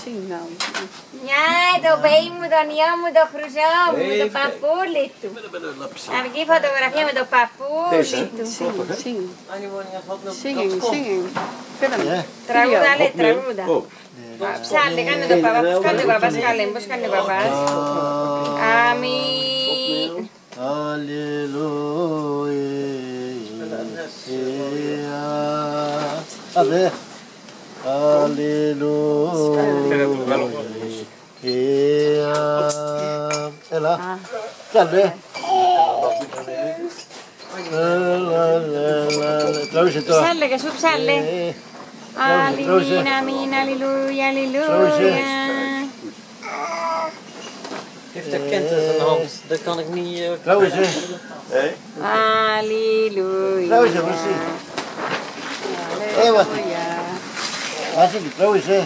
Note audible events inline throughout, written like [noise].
συγγνώμη. Μια, το παιδί μου, τον ιό μου, τον χρυσό μου, το παππούλι του. Αυγή φωτογραφία με το παππούλι του. Συγγνώμη. Τραγούδα, λέει, τραγούδα. Ψάλτε, κάνε το παπά, πώς κάνει ο παπάς, καλέ, πώς κάνει ο παπάς. Αμήν. Αλληλούια. Αμήν. Hallelujah. Ella, salve. Trause tuo. Selle, kes võib selle? Aliina, miina, liluja, liluja. Heeft de kind zijn hand, dat kan ik niet... Uh, Klauze. Hey. Halleluja. Klauze, precies. Hé, wat? Wat zie je? Trouwens, hè?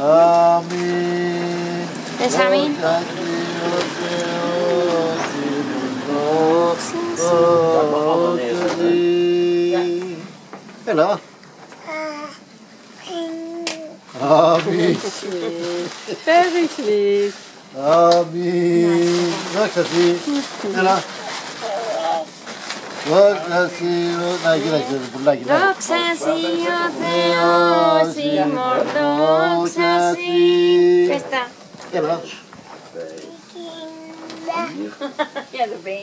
Amin. Yes, amin. Hello. Amin. Very sweet. Amin. Bak sesi. Hello. Bak sesi. Doxasio, Deus, Imor, Doxasio. Está. Ya lo veis. [laughs]